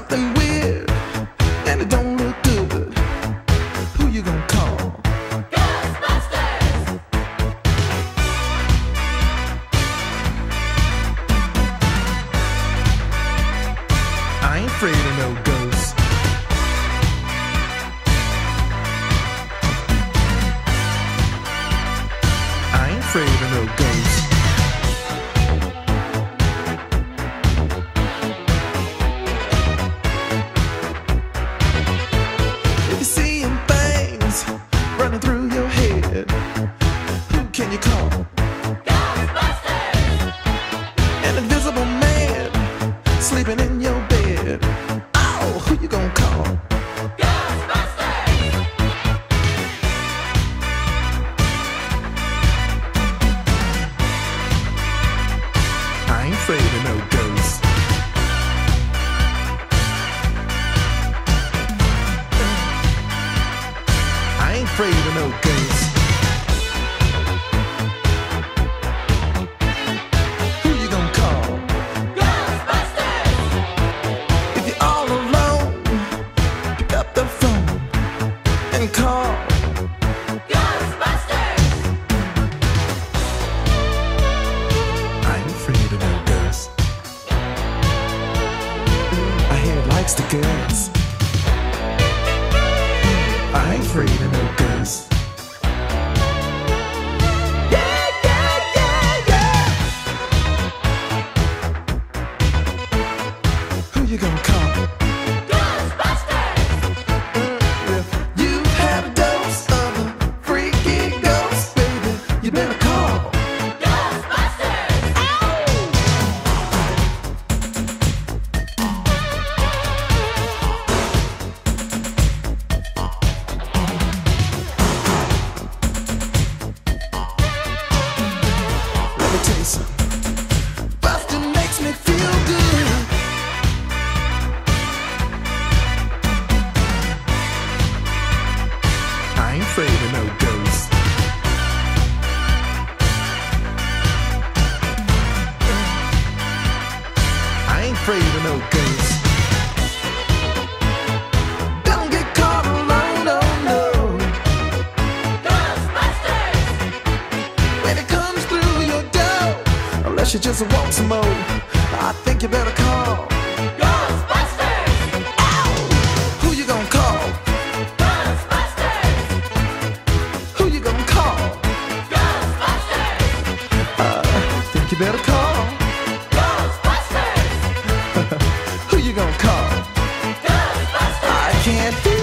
something weird and it don't look good, who you gonna call? Ghostbusters! I ain't afraid of no ghosts. I ain't afraid of no ghosts. you call? Ghostbusters! An invisible man sleeping in your bed. Oh, who you gonna call? Ghostbusters! I ain't afraid of no ghosts. I ain't afraid of no ghosts. Call. Ghostbusters! I ain't afraid of no ghosts. I hear it likes the girls. I ain't afraid of no ghosts. When it comes through your door. Unless you just want some more, I think you better call. Ghostbusters! Who you gonna call? Ghostbusters! Who you gonna call? Ghostbusters! Uh, I think you better call. Ghostbusters! Who you gonna call? Ghostbusters! I can't